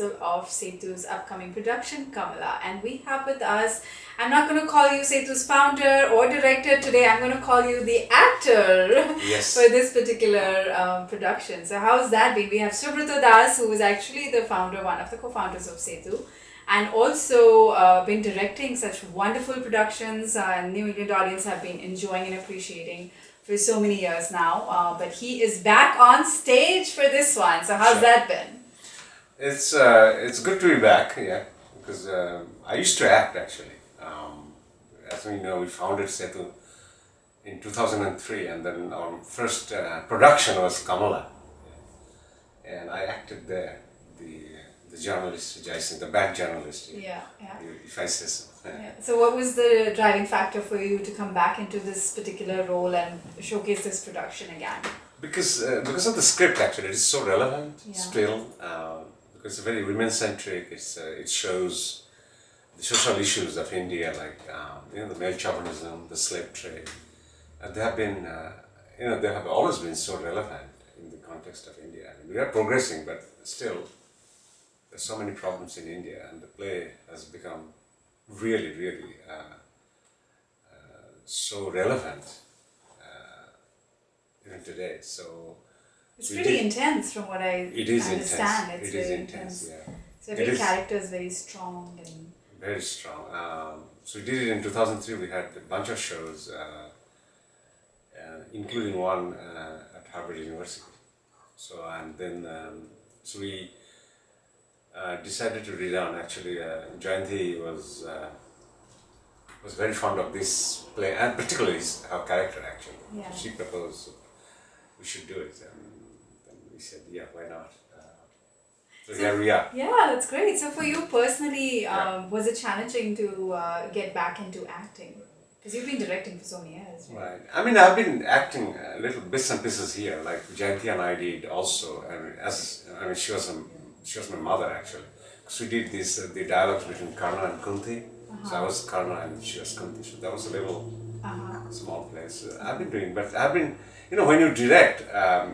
rehearsal of Setu's upcoming production, Kamala. And we have with us, I'm not going to call you Setu's founder or director today, I'm going to call you the actor Yes. for this particular um, production. So, how's that been? We have Subrata Das, who is actually the founder, one of the co founders of Setu. And also uh, been directing such wonderful productions, uh, and New England audience have been enjoying and appreciating for so many years now. Uh, but he is back on stage for this one. So how's Sure. that been? It's uh, it's good to be back, yeah, because um I used to act actually. Um, as we know, we founded Setu in 2003, and then our first uh, production was Kamala, and I acted there, the the journalist, Jaising, the bad journalist, Yeah, yeah. if I say so. Yeah. yeah. So what was the driving factor for you to come back into this particular role and showcase this production again? Because uh, because of the script, actually, it is so relevant Yeah. still. Um, it's very women centric. It's uh, it shows the social issues of India, like um, you know the male chauvinism, the slave trade, and they have been uh, you know they have always been so relevant in the context of India. I mean, we are progressing, but still there's so many problems in India, and the play has become really really uh, uh, so relevant uh, even today. So. It's We pretty did- intense from what I It is understand. intense. It's It is very intense. Yeah, So every character is very strong and very strong. Um, so we did it in two thousand three. We had a bunch of shows, uh, uh, including one uh, at Harvard University. So and then um, so we uh, decided to read on. Actually, uh, Jayanti was uh, was very fond of this play, and particularly his, her character. Actually, Yeah. she proposed we should do it, and then we said, yeah, why not? Uh, so So- here we are. Yeah, that's great. So for you personally, Yeah. um, was it challenging to uh, get back into acting? Because you've been directing for so many years, right? Right. I mean, I've been acting uh, little bits and pieces here, like Jayanti and I did also. I mean, as I mean, she was a, she was my mother actually. Because we did this uh, the dialogues between Karna and Kunti. So I was Karna and she was Kunti. So that was a little Uh-huh. small place. I've been doing, but I've been, you know, when you direct, um,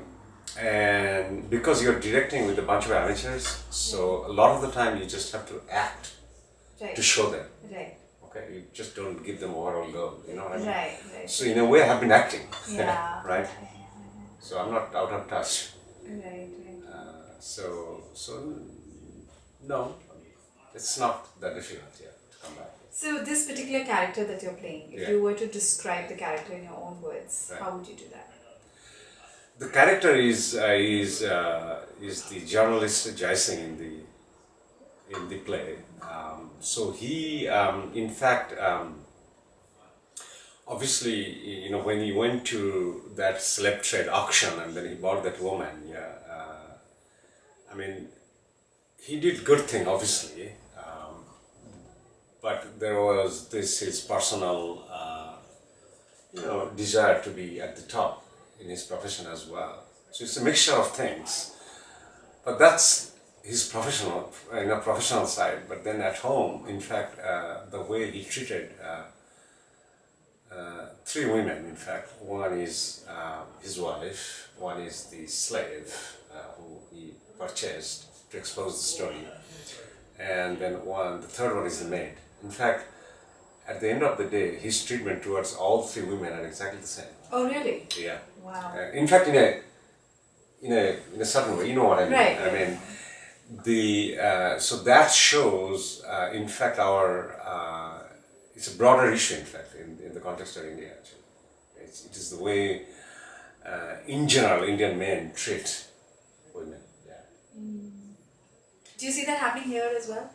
and because you're directing with a bunch of amateurs, so a lot of the time you just have to act Right. to show them. Right. Okay, you just don't give them overall go. You know what I mean? Right. Right. So in a way, I've been acting. Yeah. right. So I'm not out of touch. Right. Right. Uh, so so no, it's not that difficult yet to come back. So this particular character that you're playing, if Yeah. you were to describe the character in your own words, Right. how would you do that? The character is uh, is uh, is the journalist Jaising in the in the play. Um, so he, um, in fact, um, obviously, you know, when he went to that slave trade auction and then he bought that woman, yeah. Uh, I mean, he did good thing, obviously, um, but there was this his personal, uh, you know, desire to be at the top in his profession as well. So it's a mixture of things, but that's his professional, you know, professional side. But then at home, in fact, uh, the way he treated. Uh, uh, three women, in fact. One is uh, his wife, one is the slave uh, who he purchased to expose the story, and then one, the third one is the maid. In fact, at the end of the day, his treatment towards all three women are exactly the same. Oh, really? Yeah. Wow. Uh, in fact, in a in a in a certain way, you know what I mean. Right, I mean, the uh, so that shows, uh, in fact, our uh, it's a broader issue. In fact, in, in the context of India, actually, it's, it is the way, uh, in general, Indian men treat women. Yeah. Do you see that happening here as well?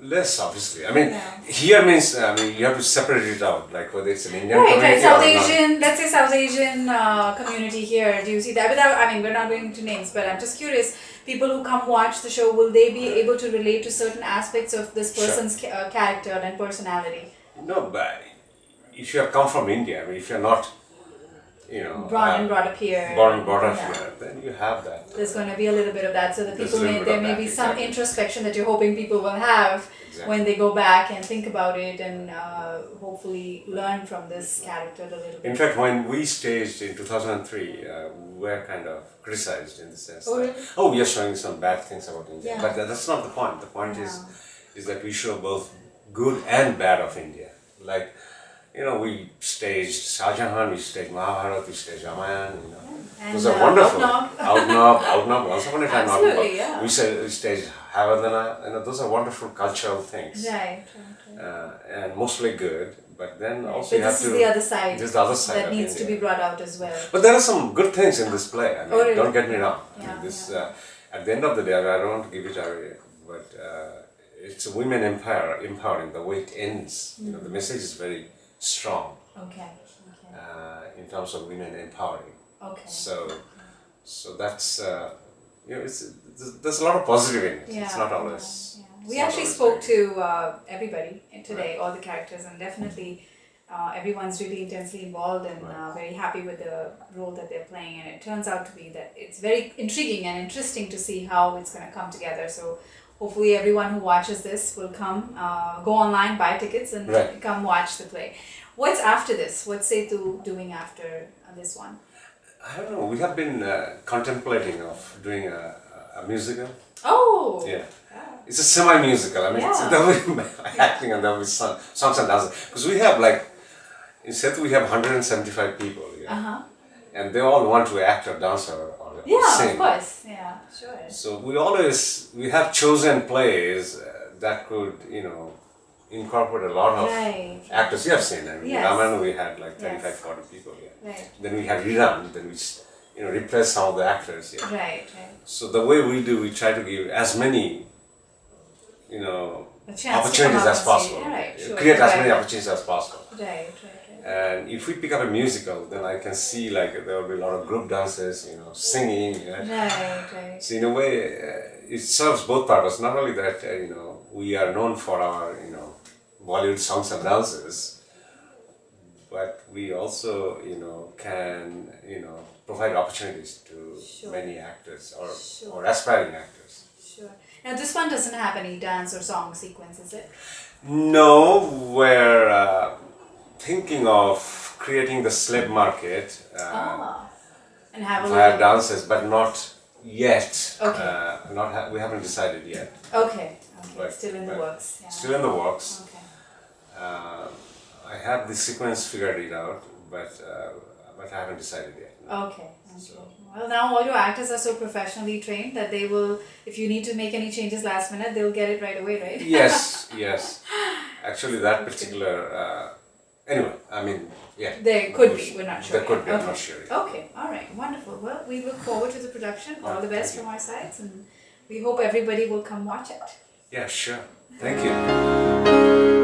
Less obviously. I mean, Yeah. here means I mean you have to separate it out, like whether it's an Indian Right, right. South. Asian, let's say South Asian uh, community here. Do you see that? Without, I mean, we're not going into names, but I'm just curious. People who come watch the show, will they be able to relate to certain aspects of this Sure. person's ca- uh, character and personality? No, but if you have come from India, I mean, if you're not you know, uh, and brought up here. and brought up Yeah. here, then you have that. There's going to be a little bit of that, so that There's people may there may that, be some exactly. introspection that you're hoping people will have Exactly. when they go back and think about it and uh, hopefully learn from this character a little bit. In fact, when we staged in 2003, uh, we were kind of criticized in the sense Oh, that, really? oh, we are showing some bad things about India. Yeah. But that's not the point. The point is, is that we show both good and bad of India. Like, you know, we staged Shah Jahan, we staged Mahabharata, we staged Ramayana, you know. And, Those are uh, wonderful. Outnob. Outnob, once upon a time, Absolutely, Outnob. yeah. We, staged Hayavadana, you know, those are wonderful cultural things. Right, right, right. Uh, and mostly good, but then also But you have this to. is the other side This is the other side that needs to be brought out as well. But there are some good things in this play. I mean, Oh, really? don't get me wrong. I Yeah, mean, this yeah. uh, at the end of the day, I don't want to give it away, but uh, it's a women empower, empowering. The way it ends, you know, the message is very strong Okay, okay, uh, in terms of women empowering. okay. So, so that's uh, you know, it's there's, a lot of positive in it. Yeah, it's not always. yeah. it's We actually spoke negative. to uh, everybody today, all the characters, and definitely uh, everyone's really intensely involved and uh, very happy with the role that they're playing. And it turns out to be that it's very intriguing and interesting to see how it's going to come together. So hopefully, everyone who watches this will come, uh, go online, buy tickets, and Right. come watch the play. What's after this? What's Setu doing after this one? I don't know. We have been uh, contemplating of doing a, a musical. Oh, Yeah. It's a semi-musical. I mean, it's, Yeah. will be acting and there will be song, songs and dances. Because we have like, in Setu we have 175 people here. uh huh. And they all want to act or dance or, or Yeah, sing. of course. Yeah, sure. So we always, we have chosen plays uh, that could, you know, incorporate a lot of Right. actors. You have seen, I mean, Yes. Ramayana we had like 35, Yes. 40 people here. Right. Then we had rerun, then we, you know, replace some of the actors here. Right, right. So the way we do, we try to give as many, you know, A chance to come opportunities as possible. Yeah, right, sure. Create as many opportunities as possible. Right, right, right. And if we pick up a musical, then I can see like there will be a lot of group dances, you know, singing. Right? Right, right. So in a way, uh, it serves both purposes. Not only that, uh, you know, we are known for our, you know, Bollywood songs and dances, but we also, you know, can, you know, provide opportunities to Sure. many actors or, Sure. or aspiring actors. Sure. Now this one doesn't have any dance or song sequence, is it? No, we're uh, thinking of creating the slave market uh, ah. And have a via little. dances, but not yet. Okay. Uh, not ha- we haven't decided yet. Okay. Okay. But- Still in the works. Yeah. Still in the works. Okay. Uh, I have the sequence figured it out, but uh, but I haven't decided yet. Okay. Okay. Well, now all your actors are so professionally trained that they will, if you need to make any changes last minute, they'll get it right away, right? yes, yes. Actually, that particular. Anyway, I mean, yeah. There could be. We're not sure. There could yet. be. I'm Okay. not sure. yet. Okay, all right, wonderful. Well, we look forward to the production. All the best from our sides, and we hope everybody will come watch it. Yeah, sure. Thank you.